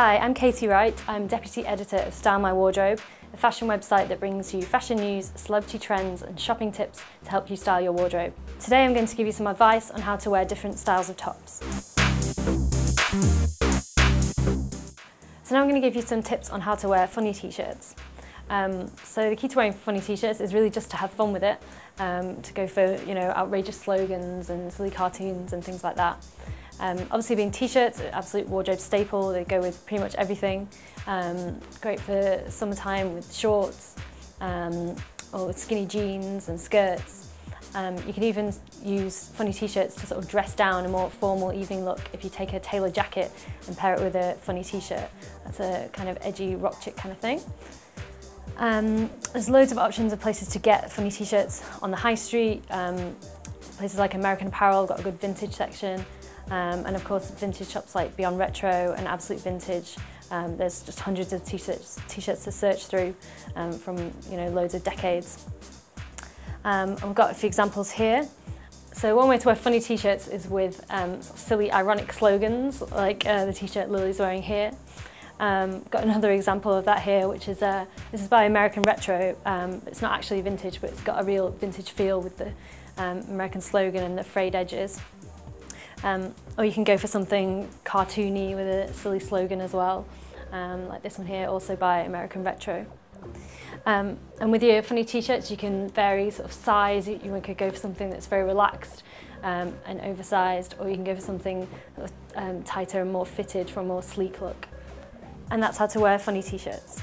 Hi, I'm Katie Wright. I'm Deputy Editor of Style My Wardrobe, a fashion website that brings you fashion news, celebrity trends and shopping tips to help you style your wardrobe. Today I'm going to give you some advice on how to wear different styles of tops. So now I'm going to give you some tips on how to wear funny t-shirts. Um, so the key to wearing funny t-shirts is really just to have fun with it, um, to go for you know outrageous slogans and silly cartoons and things like that. Um, obviously being t-shirts, absolute wardrobe staple, they go with pretty much everything. Um, great for summertime with shorts um, or with skinny jeans and skirts. Um, you can even use funny t-shirts to sort of dress down a more formal evening look if you take a tailor jacket and pair it with a funny t-shirt. That's a kind of edgy rock chick kind of thing. Um, there's loads of options of places to get funny t-shirts on the high street. Um, places like American Apparel got a good vintage section. Um, and of course, vintage shops like Beyond Retro and Absolute Vintage. Um, there's just hundreds of t-shirts to search through um, from you know loads of decades. Um, I've got a few examples here. So one way to wear funny t-shirts is with um, silly ironic slogans like uh, the t-shirt Lily's wearing here. Um, got another example of that here, which is uh, this is by American Retro. Um, it's not actually vintage, but it's got a real vintage feel with the um, American slogan and the frayed edges. Um, or you can go for something cartoony with a silly slogan as well, um, like this one here, also by American Retro. Um, and with your funny t-shirts, you can vary sort of size. You, could go for something that's very relaxed um, and oversized, or you can go for something um, tighter and more fitted for a more sleek look. And that's how to wear funny t-shirts.